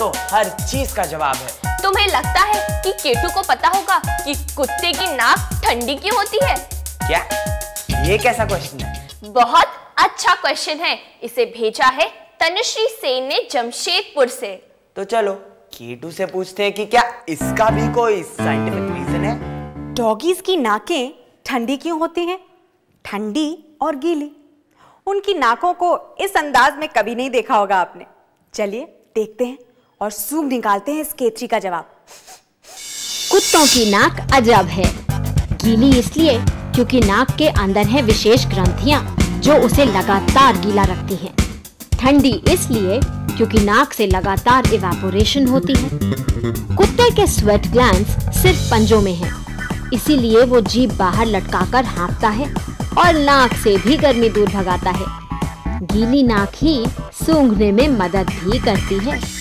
तो हर चीज़ का जवाब है। तुम्हें लगता है कि केटू को पता होगा कि कुत्ते की नाक ठंडी क्यों होती है? क्या? ये कैसा क्वेश्चन है? बहुत अच्छा क्वेश्चन है। इसे भेजा है तनुश्री सेन ने जमशेदपुर से। तो चलो कीटू से पूछते हैं कि क्या इसका भी कोई साइंटिफिक रीजन है? डॉगीज की नाकें ठंडी क्यों होती हैं? ठंडी और गीली। उनकी नाकों को इस अंदाज में कभी नहीं देखा होगा आपने। चलिए देखते हैं। और सूंघ निकालते हैं इस केतरी का जवाब। कुत्तों की नाक अजब है। गीली इसलिए क्योंकि नाक के अंदर है विशेष ग्रंथियाँ जो उसे लगातार गीला रखती हैं। ठंडी इसलिए क्योंकि नाक से लगातार इवेपोरेशन होती है। कुत्ते के स्वेट ग्लैंड्स सिर्फ़ पंजों में हैं। इसीलिए वो जीभ बाहर लटकाकर हाँफता है और नाक से भी गर्मी दूर भगाता है। गीली नाक ही सूंघने में मदद भी करती है।